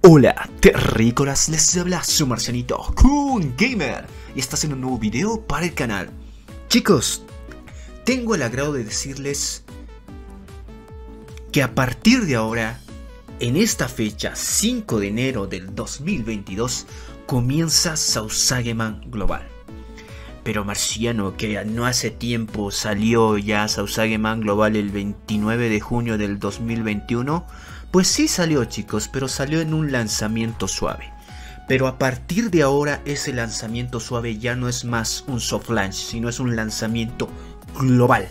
Hola, terrícolas, les habla su marcianito, Kun Gamer, y estás en un nuevo video para el canal. Chicos, tengo el agrado de decirles que a partir de ahora, en esta fecha, 5 de enero del 2022, comienza Sausageman Global. Pero Marciano, que no hace tiempo salió ya Sausageman Global el 29 de junio del 2021, pues sí salió chicos, pero salió en un lanzamiento suave. Pero a partir de ahora ese lanzamiento suave ya no es más un soft launch, sino es un lanzamiento global.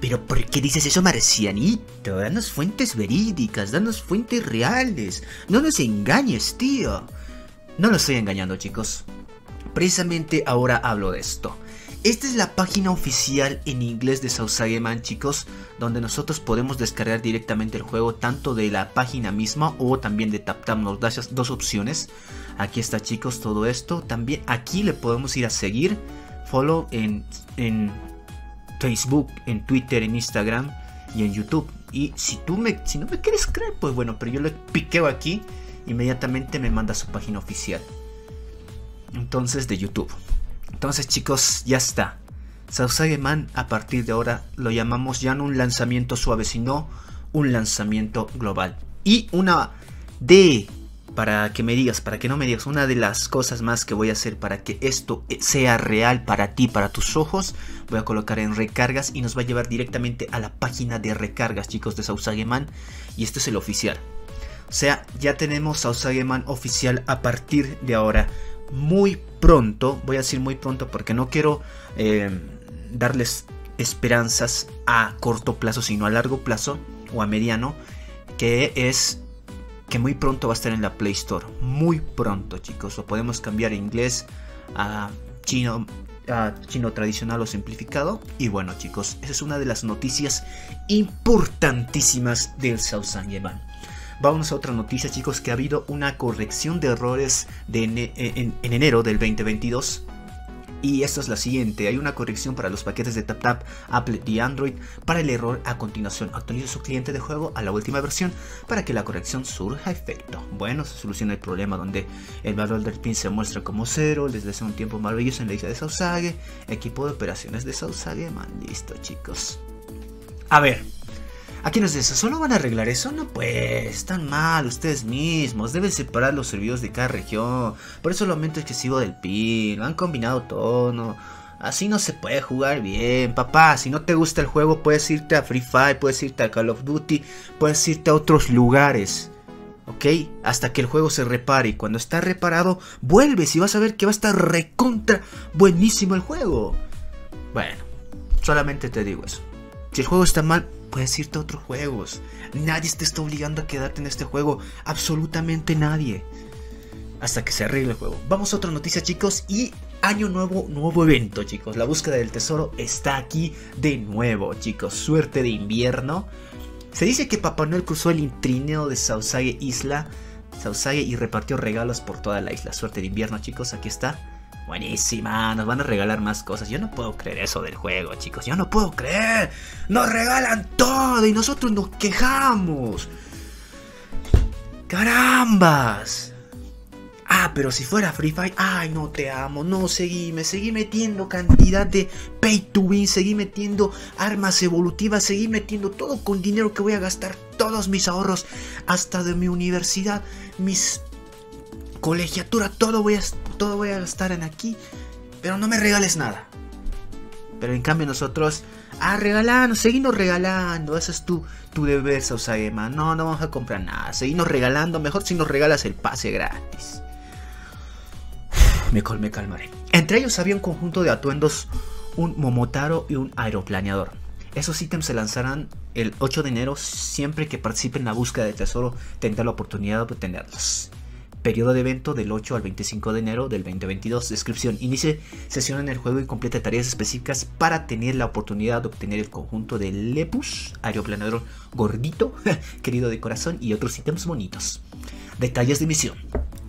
Pero ¿por qué dices eso, Marcianito? Danos fuentes verídicas, danos fuentes reales. No nos engañes, tío. No lo estoy engañando, chicos. Precisamente ahora hablo de esto. Esta es la página oficial en inglés de Sausageman, chicos, donde nosotros podemos descargar directamente el juego tanto de la página misma o también de TapTap. Nos da dos opciones. Aquí está, chicos, todo esto. También aquí le podemos ir a seguir, follow en, en Facebook, en Twitter, en Instagram y en YouTube. Y si tú me, si no me quieres creer, pues bueno, pero yo le piqueo aquí, inmediatamente me manda su página oficial. Entonces de YouTube. Entonces chicos, ya está. Man a partir de ahora lo llamamos ya no un lanzamiento suave, sino un lanzamiento global. Y una de, para que me digas, para que no me digas, una de las cosas más que voy a hacer para que esto sea real para ti, para tus ojos, voy a colocar en recargas y nos va a llevar directamente a la página de recargas, chicos, de Man Y este es el oficial. O sea, ya tenemos Man oficial a partir de ahora muy pronto, voy a decir muy pronto porque no quiero eh, darles esperanzas a corto plazo, sino a largo plazo o a mediano, que es que muy pronto va a estar en la Play Store. Muy pronto, chicos. Lo podemos cambiar en inglés a chino, a chino tradicional o simplificado. Y bueno, chicos, esa es una de las noticias importantísimas del Sausan Yeman. Vamos a otra noticia chicos que ha habido una corrección de errores de en, enero del 2022 y esta es la siguiente, hay una corrección para los paquetes de TapTap, Apple y Android para el error a continuación. Actualiza su cliente de juego a la última versión para que la corrección surja efecto. Bueno, se soluciona el problema donde el valor del pin se muestra como cero desde hace un tiempo maravilloso en la isla de Sausage, equipo de operaciones de Sausage, man, listo chicos. A ver, Aquí nos dice, ¿solo van a arreglar eso? No pues, están mal ustedes mismos, deben separar los servidores de cada región, por eso el aumento excesivo del PIN, lo han combinado todo, no, así no se puede jugar bien, papá, si no te gusta el juego puedes irte a Free Fire, puedes irte a Call of Duty, puedes irte a otros lugares. ¿ok? Hasta que el juego se repare y cuando está reparado, vuelves y vas a ver que va a estar recontra buenísimo el juego. Bueno, solamente te digo eso. Si el juego está mal, puedes irte a otros juegos. Nadie te está obligando a quedarte en este juego. Absolutamente nadie. Hasta que se arregle el juego. Vamos a otra noticia, chicos. Y año nuevo, nuevo evento, chicos. La búsqueda del tesoro está aquí de nuevo, chicos. Suerte de invierno. Se dice que Papá Noel cruzó el intrineo de Sausage Isla. Sausage y repartió regalos por toda la isla. Suerte de invierno, chicos. Aquí está. Buenísima, nos van a regalar más cosas. Yo no puedo creer eso del juego, chicos. Yo no puedo creer. Nos regalan todo y nosotros nos quejamos. Carambas. Ah, pero si fuera Free Fire, ay, no te amo, no, seguí, me seguí metiendo cantidad de pay to win, seguí metiendo armas evolutivas, seguí metiendo todo con dinero que voy a gastar, todos mis ahorros, hasta de mi universidad, mis colegiatura, todo voy a, todo voy a gastar en aquí, pero no me regales nada. Pero en cambio nosotros, ah, regalando, seguimos regalando, eso es tu, tu deber, Sausagema. No, no vamos a comprar nada, seguimos regalando, mejor si nos regalas el pase gratis. Me, me calmaré. Entre ellos había un conjunto de atuendos, un momotaro y un aeroplaneador. Esos ítems se lanzarán el 8 de enero. Siempre que participen en la búsqueda de tesoro, tendrá la oportunidad de obtenerlos. Periodo de evento del 8 al 25 de enero del 2022. Descripción. Inicie sesión en el juego y complete tareas específicas para tener la oportunidad de obtener el conjunto de Lepus, aeroplanador gordito, querido de corazón y otros ítems bonitos. Detalles de misión.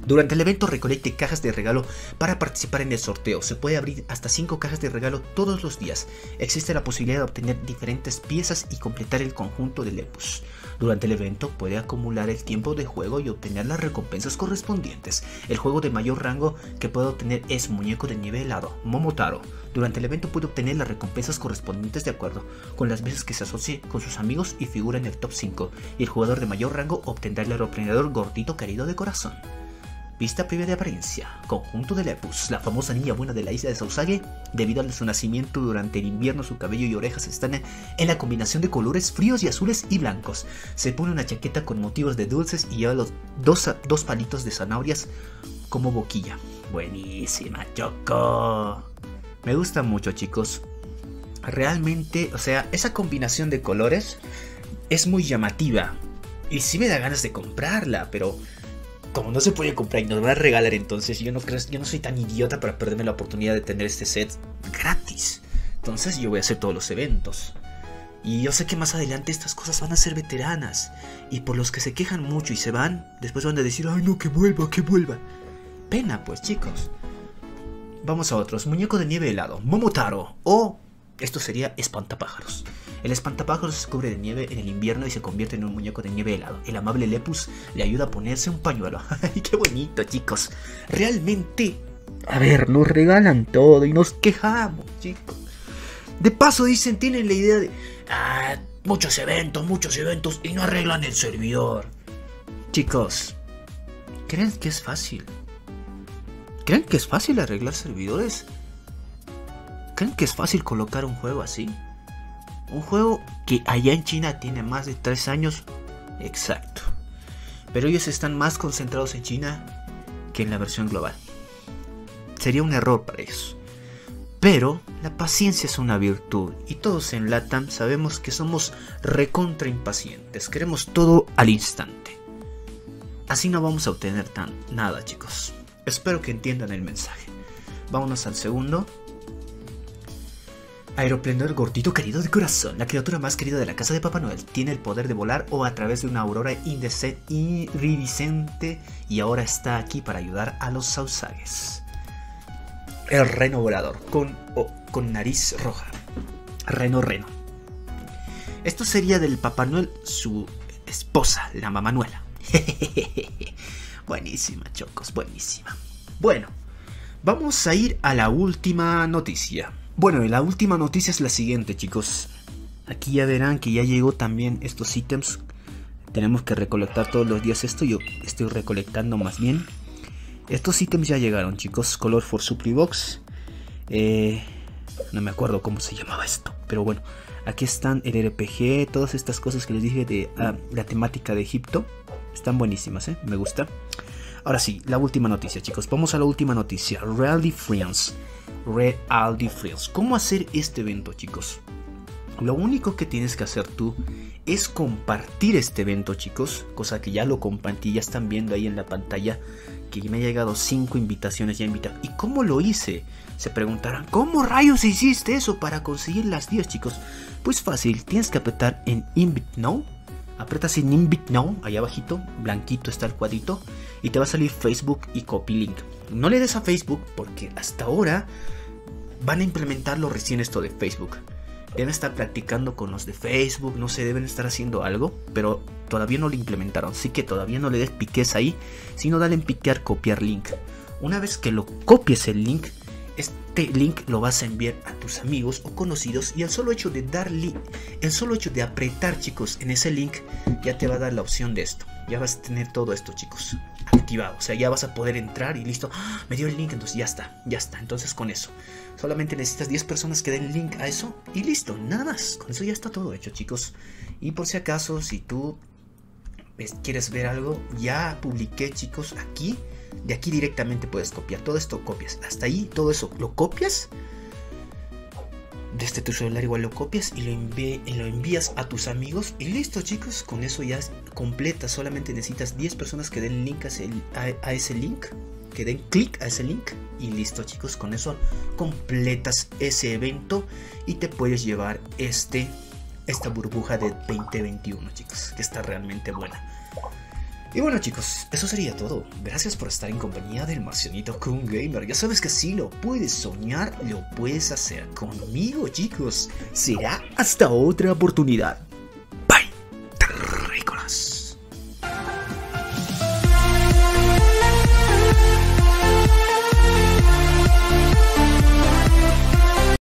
Durante el evento recolecte cajas de regalo para participar en el sorteo. Se puede abrir hasta 5 cajas de regalo todos los días. Existe la posibilidad de obtener diferentes piezas y completar el conjunto de Lepus. Durante el evento puede acumular el tiempo de juego y obtener las recompensas correspondientes. El juego de mayor rango que puede obtener es Muñeco de Nieve Helado, Momotaro. Durante el evento puede obtener las recompensas correspondientes de acuerdo con las veces que se asocie con sus amigos y figura en el top 5. Y el jugador de mayor rango obtendrá el aeroplanador gordito querido de corazón. Vista previa de apariencia. Conjunto de Lepus, la famosa niña buena de la isla de Sausage. Debido a su nacimiento durante el invierno, su cabello y orejas están en la combinación de colores fríos y azules y blancos. Se pone una chaqueta con motivos de dulces y lleva los dos, dos palitos de zanahorias como boquilla. Buenísima, Choco. Me gusta mucho, chicos. Realmente, o sea, esa combinación de colores es muy llamativa. Y sí me da ganas de comprarla, pero como no se puede comprar y nos va a regalar entonces, yo no, creo, yo no soy tan idiota para perderme la oportunidad de tener este set gratis. Entonces yo voy a hacer todos los eventos. Y yo sé que más adelante estas cosas van a ser veteranas. Y por los que se quejan mucho y se van, después van a decir, ay no, que vuelva, que vuelva. Pena pues chicos. Vamos a otros. Muñeco de nieve helado. Momotaro. O esto sería espantapájaros. El espantapájaros se cubre de nieve en el invierno y se convierte en un muñeco de nieve helado. El amable Lepus le ayuda a ponerse un pañuelo. ¡Ay, qué bonito, chicos! Realmente. A ver, nos regalan todo y nos quejamos, chicos. De paso dicen, tienen la idea de... Ah, muchos eventos, muchos eventos y no arreglan el servidor. Chicos, ¿creen que es fácil? ¿Creen que es fácil arreglar servidores? ¿Creen que es fácil colocar un juego así? Un juego que allá en China tiene más de 3 años. Exacto. Pero ellos están más concentrados en China que en la versión global. Sería un error para ellos. Pero la paciencia es una virtud y todos en LATAM sabemos que somos recontra impacientes. Queremos todo al instante. Así no vamos a obtener tan nada, chicos. Espero que entiendan el mensaje. Vámonos al segundo. Aeroplano gordito querido de corazón, la criatura más querida de la casa de Papá Noel, tiene el poder de volar o a través de una aurora iridiscente y ahora está aquí para ayudar a los sausages. El reno volador, con, con nariz roja. Reno reno. Esto sería del Papá Noel, su esposa, la Mamanuela. buenísima, chocos, buenísima. Bueno, vamos a ir a la última noticia. Bueno, la última noticia es la siguiente, chicos. Aquí ya verán que ya llegó también estos ítems. Tenemos que recolectar todos los días esto. Yo estoy recolectando más bien. Estos ítems ya llegaron, chicos. Color for Supply Box. Eh, no me acuerdo cómo se llamaba esto. Pero bueno, aquí están el RPG. Todas estas cosas que les dije de ah, la temática de Egipto. Están buenísimas, ¿eh? Me gusta. Ahora sí, la última noticia, chicos. Vamos a la última noticia. Reality Friends. Red Aldi Friends. ¿Cómo hacer este evento, chicos? Lo único que tienes que hacer tú es compartir este evento, chicos. Cosa que ya lo compartí, ya están viendo ahí en la pantalla que me ha llegado 5 invitaciones ya invitadas. ¿Y cómo lo hice? Se preguntarán, ¿cómo rayos hiciste eso para conseguir las 10, chicos? Pues fácil, tienes que apretar en Invite Now. Apretas en Invite Now, allá abajito, blanquito está el cuadrito, y te va a salir Facebook y Copy Link. No le des a Facebook porque hasta ahora van a implementarlo recién esto de Facebook. Deben estar practicando con los de Facebook, no sé, deben estar haciendo algo, pero todavía no lo implementaron. Así que todavía no le des piques ahí, sino dale en piquear copiar link. Una vez que lo copies el link, este link lo vas a enviar a tus amigos o conocidos y el solo hecho de darle, el solo hecho de apretar chicos en ese link ya te va a dar la opción de esto. Ya vas a tener todo esto chicos O sea, ya vas a poder entrar y listo. ¡Ah! Me dio el link, entonces ya está, ya está. Entonces con eso. Solamente necesitas 10 personas que den link a eso y listo, nada más. Con eso ya está todo hecho, chicos. Y por si acaso, si tú quieres ver algo, ya publiqué, chicos, aquí. De aquí directamente puedes copiar. Todo esto copias. Hasta ahí, todo eso lo copias. Desde tu celular igual lo copias y lo, lo envías a tus amigos. Y listo, chicos. Con eso ya es completa. Solamente necesitas 10 personas que den link a ese link que den clic a ese link y listo chicos, con eso completas ese evento y te puedes llevar este, esta burbuja de 2021 chicos, que está realmente buena. Y bueno chicos, eso sería todo. Gracias por estar en compañía del Marcianito Kun Gamer. Ya sabes que si lo puedes soñar, lo puedes hacer. Conmigo chicos. Será hasta otra oportunidad.